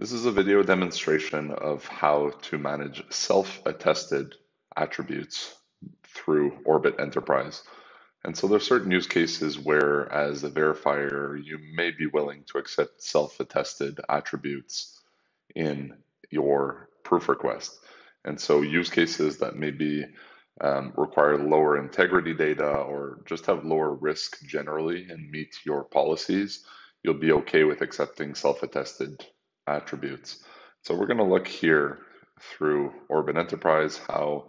This is a video demonstration of how to manage self-attested attributes through Orbit Enterprise. And so there's certain use cases where as a verifier, you may be willing to accept self-attested attributes in your proof request. And so use cases that maybe um, require lower integrity data or just have lower risk generally and meet your policies, you'll be okay with accepting self-attested attributes. So we're going to look here through Orbit Enterprise how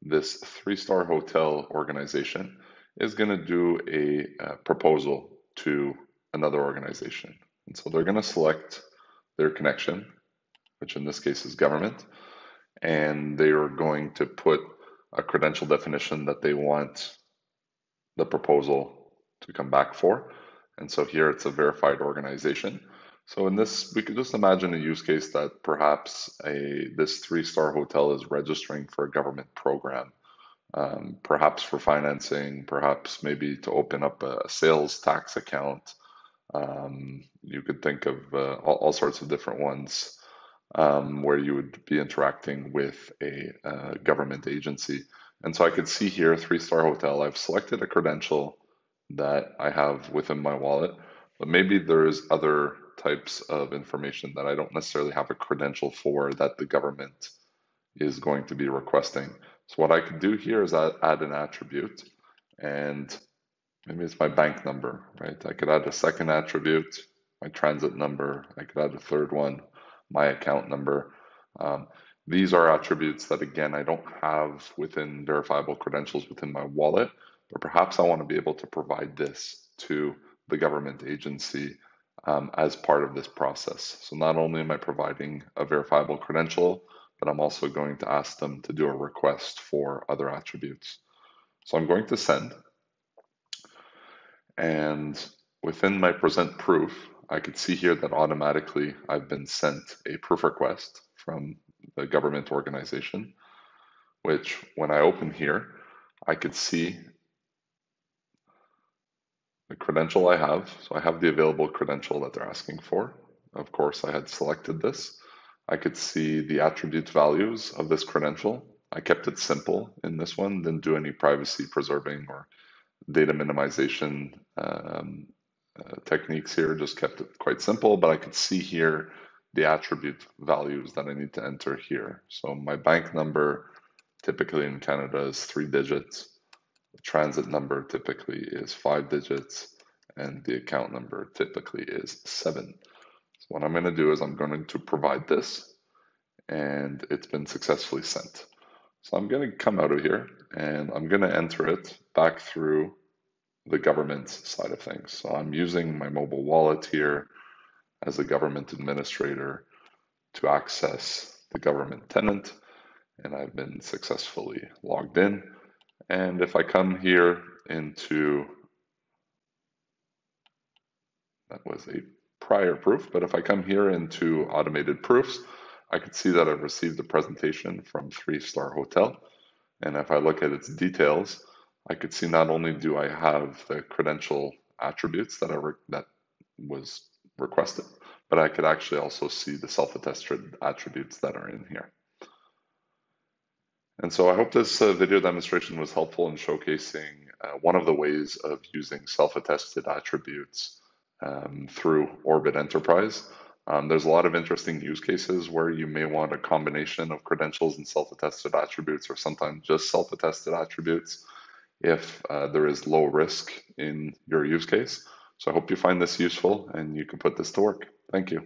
this three-star hotel organization is going to do a, a proposal to another organization. And so they're going to select their connection, which in this case is government, and they are going to put a credential definition that they want the proposal to come back for. And so here it's a verified organization. So in this, we could just imagine a use case that perhaps a this three-star hotel is registering for a government program, um, perhaps for financing, perhaps maybe to open up a sales tax account. Um, you could think of uh, all, all, sorts of different ones um, where you would be interacting with a uh, government agency. And so I could see here, three-star hotel, I've selected a credential that I have within my wallet, but maybe there's other types of information that I don't necessarily have a credential for that the government is going to be requesting. So what I could do here is add, add an attribute and maybe it's my bank number, right? I could add a second attribute, my transit number. I could add a third one, my account number. Um, these are attributes that, again, I don't have within verifiable credentials within my wallet, but perhaps I want to be able to provide this to the government agency um, as part of this process. So not only am I providing a verifiable credential, but I'm also going to ask them to do a request for other attributes. So I'm going to send. And within my present proof, I could see here that automatically I've been sent a proof request from the government organization, which when I open here, I could see the credential I have. So I have the available credential that they're asking for. Of course, I had selected this. I could see the attribute values of this credential. I kept it simple in this one, didn't do any privacy preserving or data minimization um, uh, techniques here, just kept it quite simple, but I could see here the attribute values that I need to enter here. So my bank number typically in Canada is three digits. Transit number typically is five digits and the account number typically is seven. So what I'm going to do is I'm going to provide this and it's been successfully sent. So I'm going to come out of here and I'm going to enter it back through the government side of things. So I'm using my mobile wallet here as a government administrator to access the government tenant and I've been successfully logged in. And if I come here into, that was a prior proof, but if I come here into automated proofs, I can see that I've received a presentation from Three Star Hotel. And if I look at its details, I could see not only do I have the credential attributes that, I that was requested, but I could actually also see the self-attested attributes that are in here. And so I hope this uh, video demonstration was helpful in showcasing uh, one of the ways of using self-attested attributes um, through Orbit Enterprise. Um, there's a lot of interesting use cases where you may want a combination of credentials and self-attested attributes or sometimes just self-attested attributes if uh, there is low risk in your use case. So I hope you find this useful and you can put this to work. Thank you.